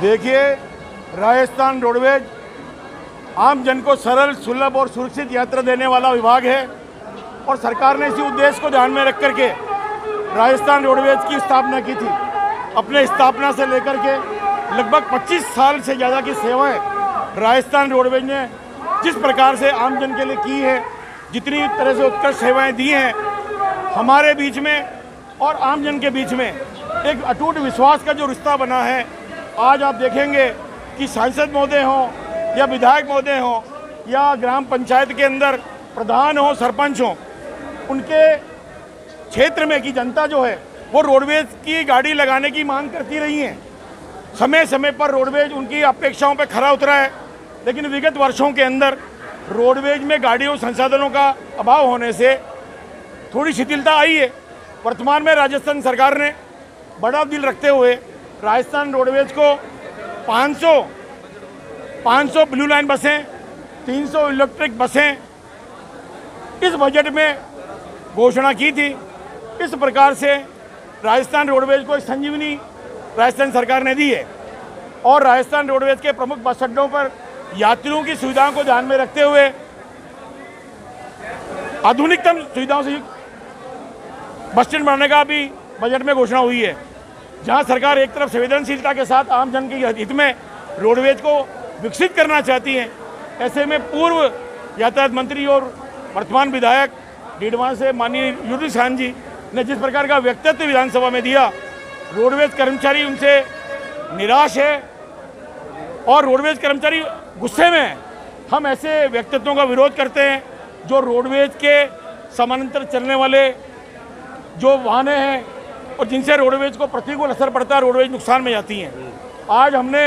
देखिए, राजस्थान रोडवेज़ आम जन को सरल, सुलभ और सुरक्षित यात्रा देने वाला विभाग है और सरकार ने इसी उद्देश्य को ध्यान में रख करके राजस्थान रोडवेज़ की स्थापना की थी। अपने स्थापना से लेकर के लगभग 25 साल से ज़्यादा की सेवाएँ राजस्थान रोडवेज़ ने जिस प्रकार से आम जन के लिए की है, जितनी तरह से उत्कृष्ट सेवाएँ दी हैं, हमारे बीच में और आमजन के बीच में एक अटूट विश्वास का जो रिश्ता बना है आज आप देखेंगे कि सांसद महोदय हों या विधायक महोदय हों या ग्राम पंचायत के अंदर प्रधान हो, सरपंच हों, उनके क्षेत्र में की जनता जो है, वो रोडवेज़ की गाड़ी लगाने की मांग करती रही है। समय समय पर रोडवेज़ उनकी अपेक्षाओं पर खरा उतरा है, लेकिन विगत वर्षों के अंदर रोडवेज़ में गाड़ियों, संसाधनों का अभाव होने से थोड़ी शिथिलता आई है। वर्तमान में राजस्थान सरकार ने बड़ा दिल रखते हुए राजस्थान रोडवेज़ को 500 500 ब्लू लाइन बसें 300 इलेक्ट्रिक बसें, इस बजट में घोषणा की थी। इस प्रकार से राजस्थान रोडवेज़ को संजीवनी राजस्थान सरकार ने दी है और राजस्थान रोडवेज़ के प्रमुख बस अड्डों पर यात्रियों की सुविधाओं को ध्यान में रखते हुए आधुनिकतम सुविधाओं से बस स्टैंड बनाने का भी बजट में घोषणा हुई है। जहाँ सरकार एक तरफ़ संवेदनशीलता के साथ आम जन के हित में रोडवेज़ को विकसित करना चाहती है, ऐसे में पूर्व यातायात मंत्री और वर्तमान विधायक डीडवा से माननीय युद्धि खान जी ने जिस प्रकार का व्यक्तित्व विधानसभा में दिया, रोडवेज़ कर्मचारी उनसे निराश है और रोडवेज़ कर्मचारी गुस्से में हैं। हम ऐसे व्यक्तित्वों का विरोध करते हैं जो रोडवेज़ के समानांतर चलने वाले जो वाहने हैं और जिनसे रोडवेज़ को प्रतिकूल असर पड़ता है, रोडवेज़ नुकसान में जाती हैं। आज हमने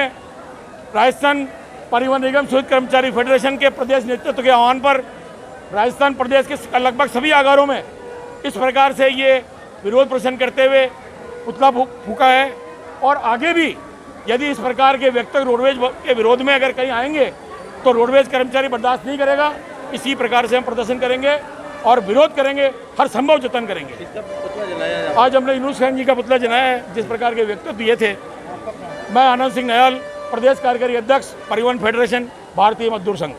राजस्थान परिवहन निगम शोधित कर्मचारी फेडरेशन के प्रदेश नेतृत्व के आह्वान पर राजस्थान प्रदेश के लगभग सभी आगारों में इस प्रकार से ये विरोध प्रदर्शन करते हुए पुतला फूका है। और आगे भी यदि इस प्रकार के व्यक्ति रोडवेज़ के विरोध में अगर कहीं आएँगे तो रोडवेज़ कर्मचारी बर्दाश्त नहीं करेगा। इसी प्रकार से हम प्रदर्शन करेंगे। और विरोध करेंगे, हर संभव जतन करेंगे। आज हमने यूनुस खान जी का पुतला जलाया है, जिस प्रकार के व्यक्तित्व दिए थे। मैं आनंद सिंह नयाल, प्रदेश कार्यकारी अध्यक्ष, परिवहन फेडरेशन, भारतीय मजदूर संघ।